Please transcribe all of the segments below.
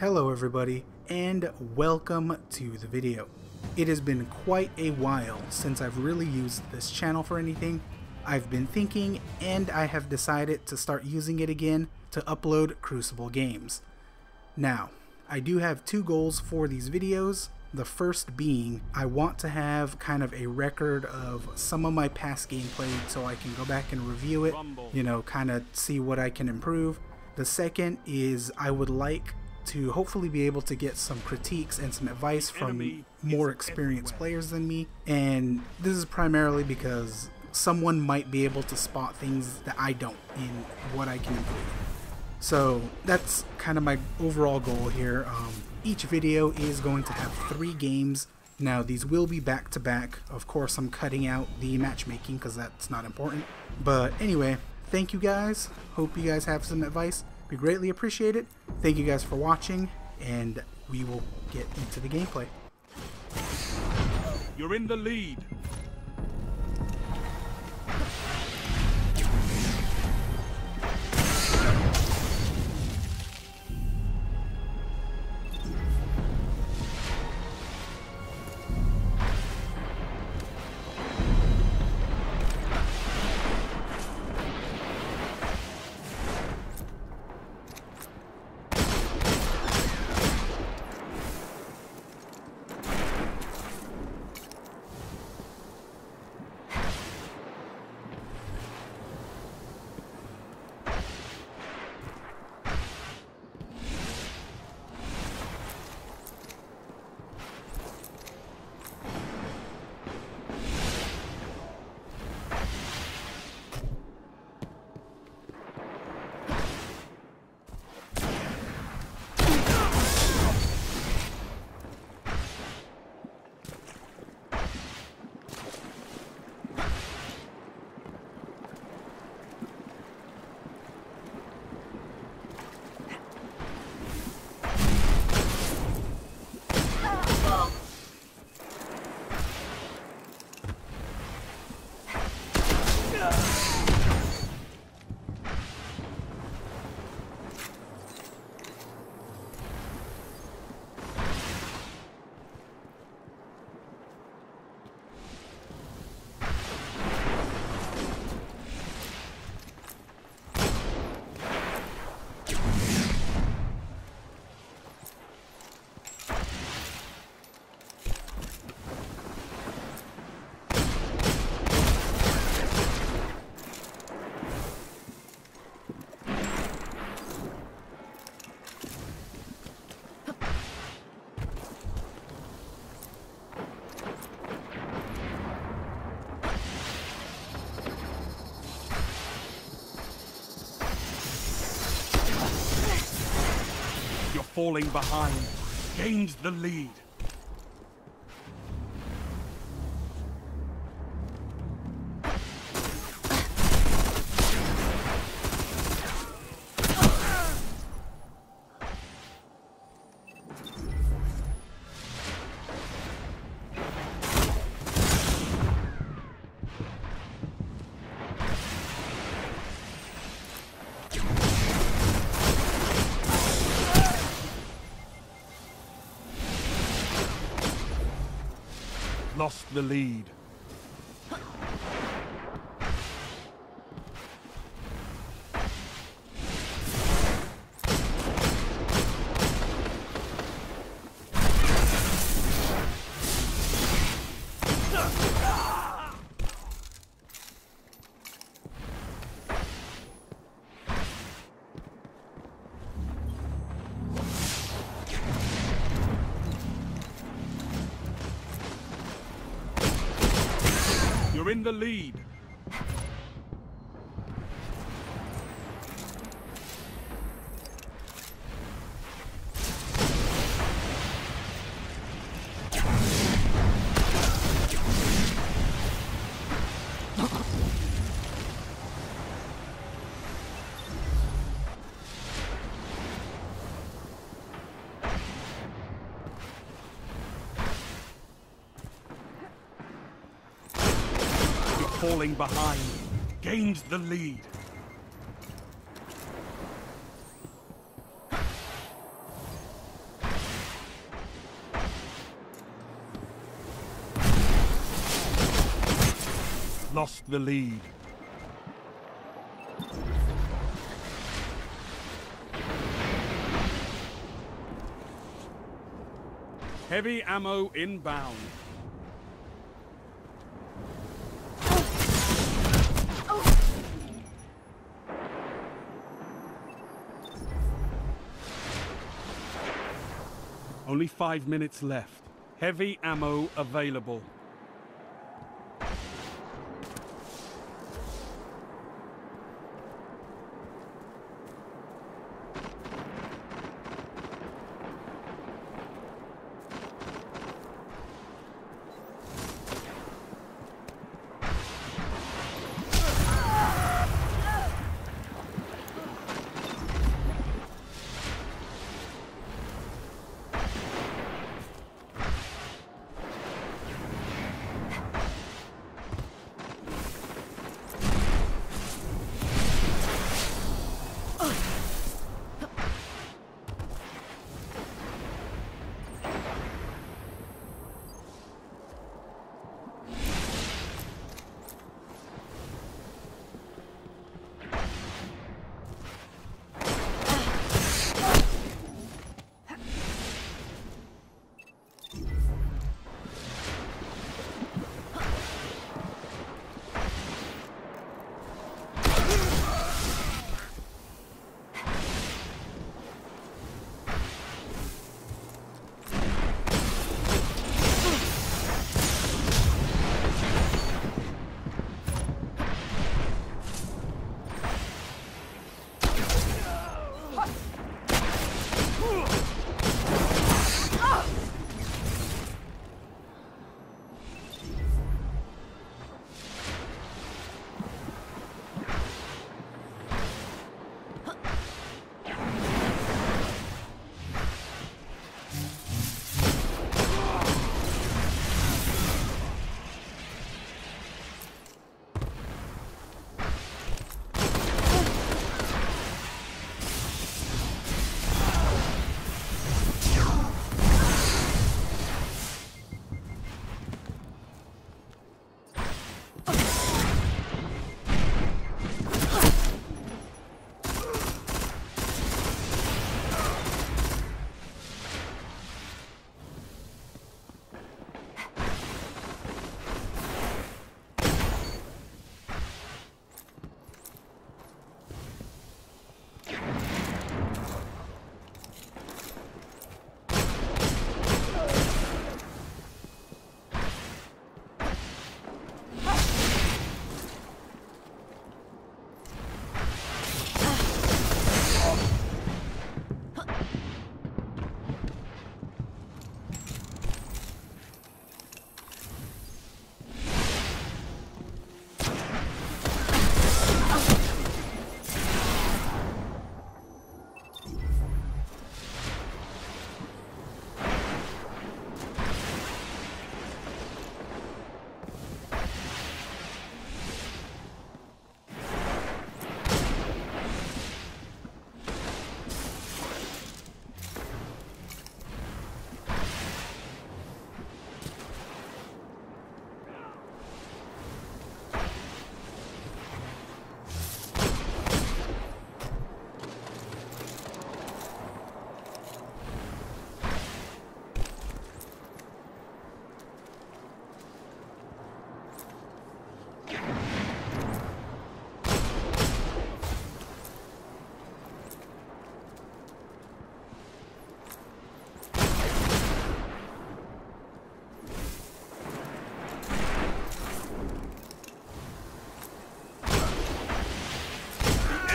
Hello everybody, and welcome to the video. It has been quite a while since I've really used this channel for anything. I've been thinking, and I have decided to start using it again to upload Crucible games. Now, I do have two goals for these videos. The first being, I want to have kind of a record of some of my past gameplay so I can go back and review it, you know, kind of see what I can improve. The second is I would like to hopefully be able to get some critiques and some advice from more experienced players than me. And this is primarily because someone might be able to spot things that I don't in what I can improve. So that's kind of my overall goal here. Um, each video is going to have three games. Now these will be back to back. Of course I'm cutting out the matchmaking because that's not important. But anyway, thank you guys. Hope you guys have some advice. We greatly appreciate it. Thank you guys for watching, and we will get into the gameplay. You're in the lead. Falling behind. Gained the lead. Lost the lead. In the lead. falling behind, gained the lead. Lost the lead. Heavy ammo inbound. Only five minutes left. Heavy ammo available.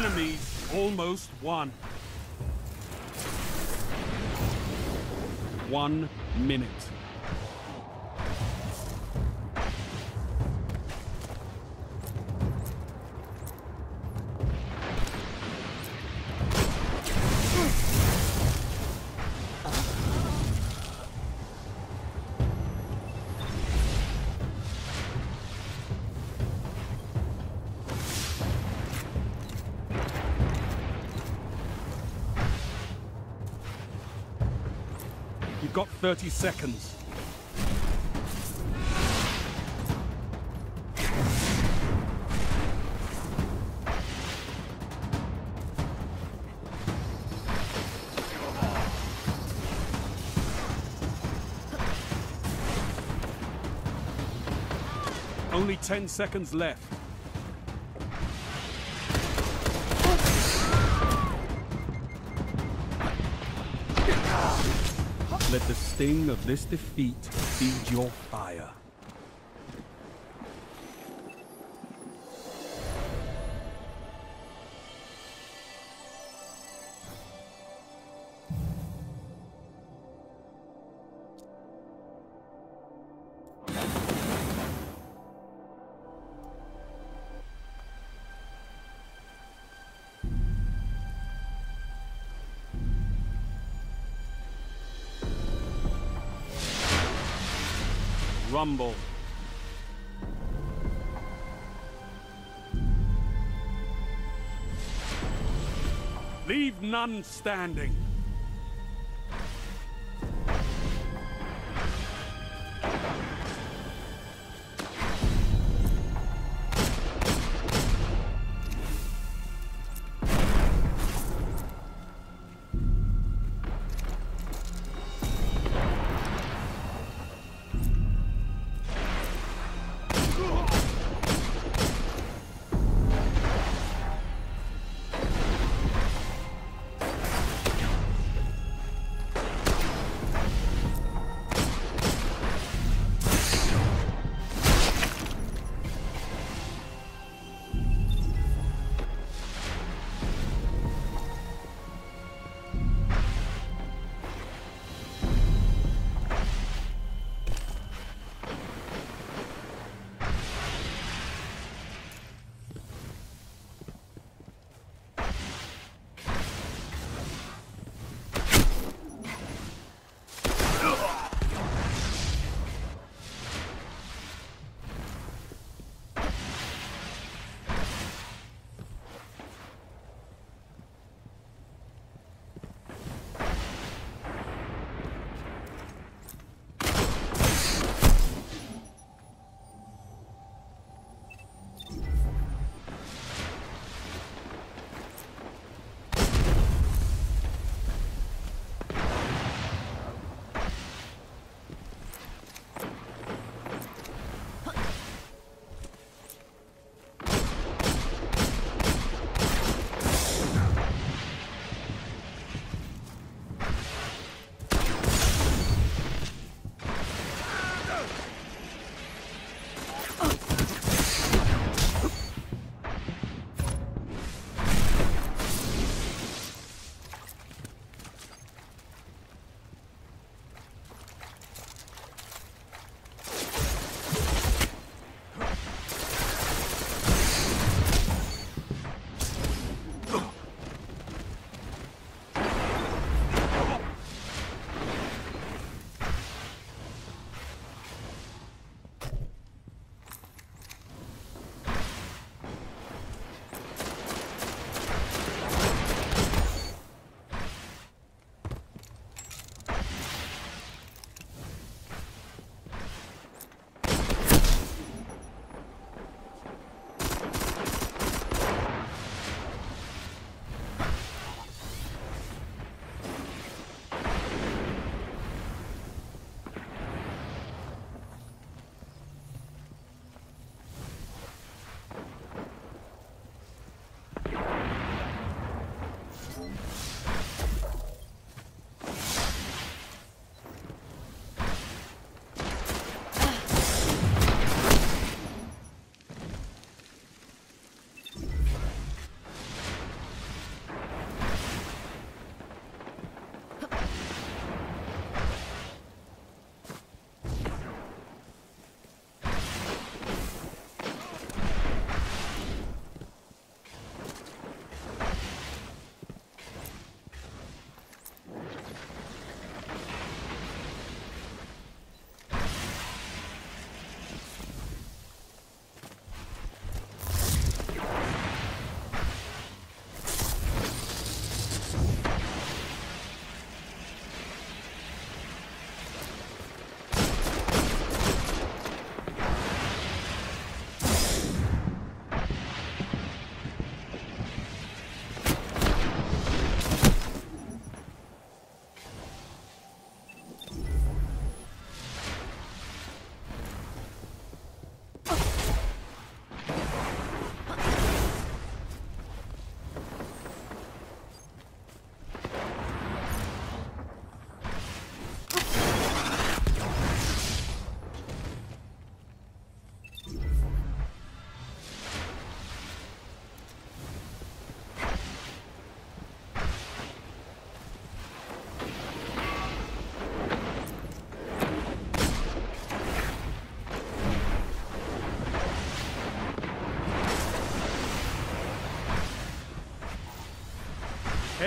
Enemies almost won. One minute. 30 seconds. Only 10 seconds left. Let the sting of this defeat feed your fire. Rumble. Leave none standing.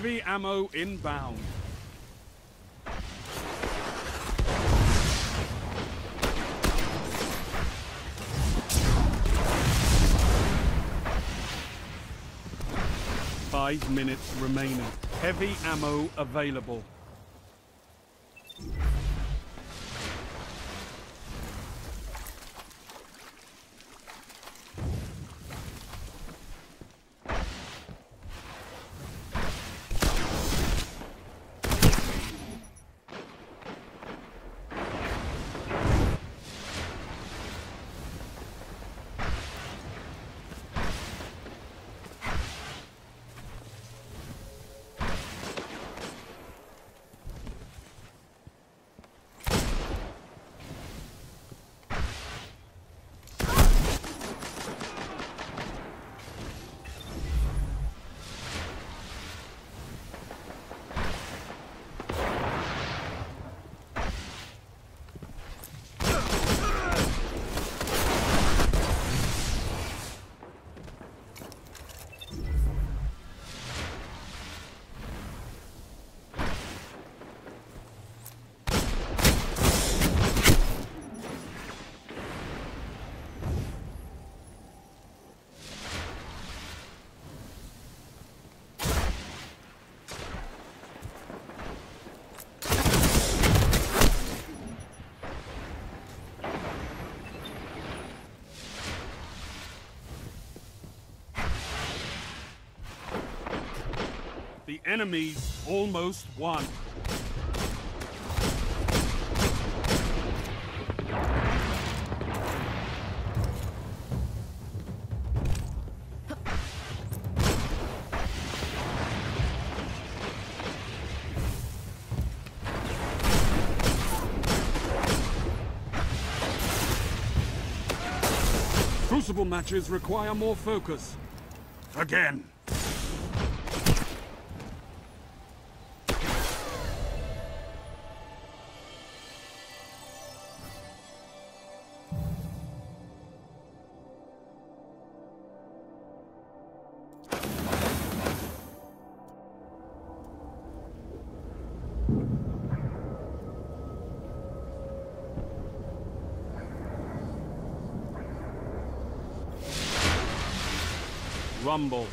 Heavy ammo inbound. Five minutes remaining. Heavy ammo available. Enemy's almost won. Crucible matches require more focus. Again. Rumble.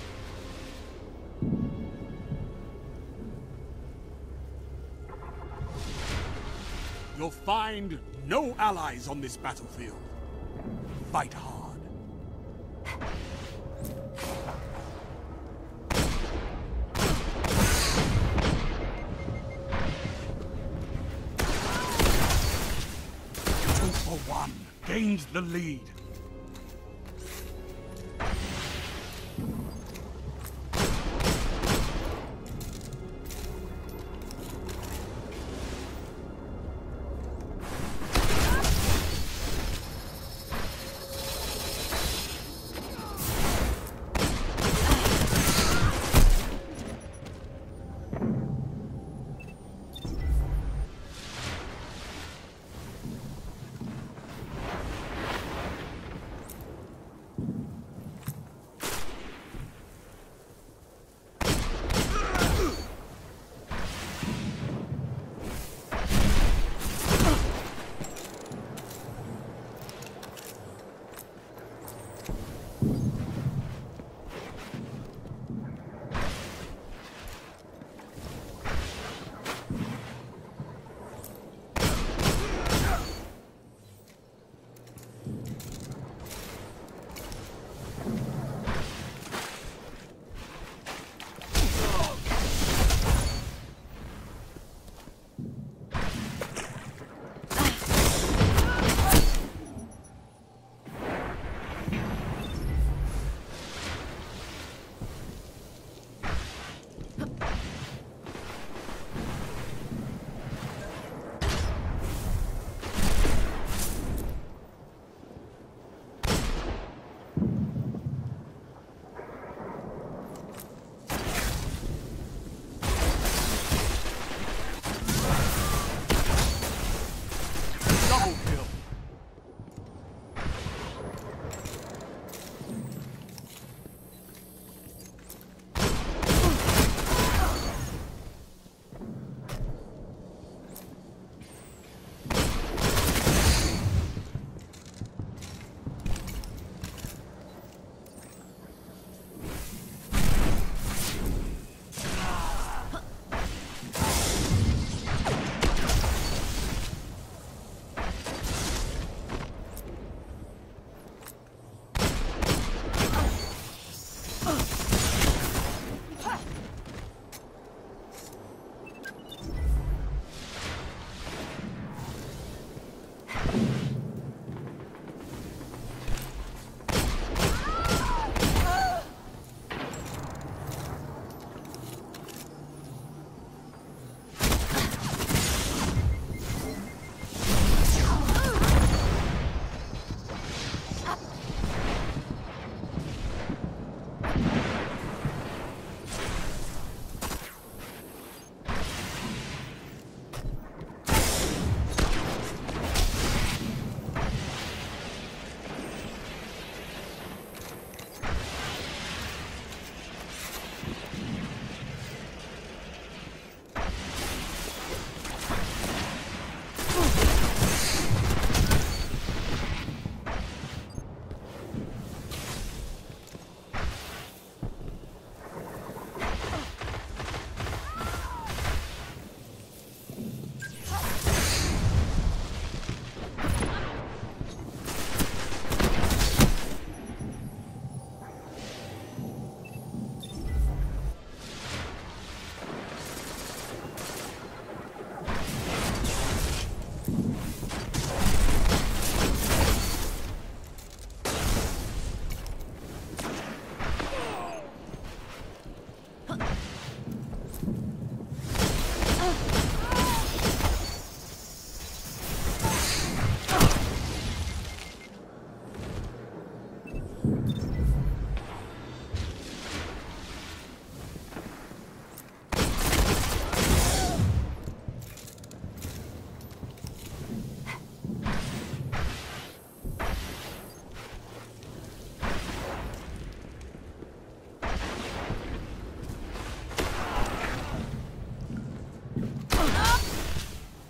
You'll find no allies on this battlefield. Fight hard. Two for one. Gains the lead.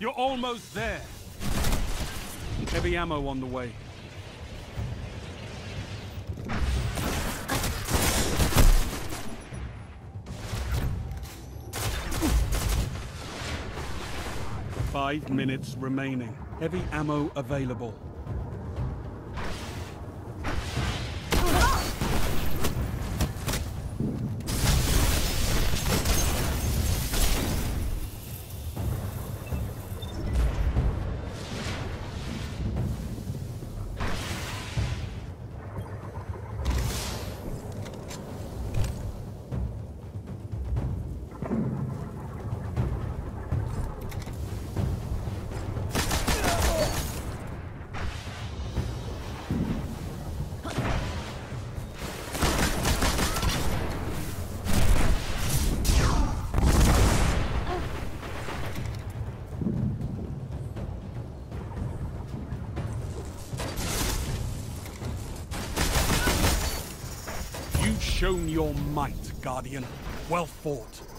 You're almost there. Heavy ammo on the way. Five minutes remaining. Heavy ammo available. Shown your might, Guardian. Well fought.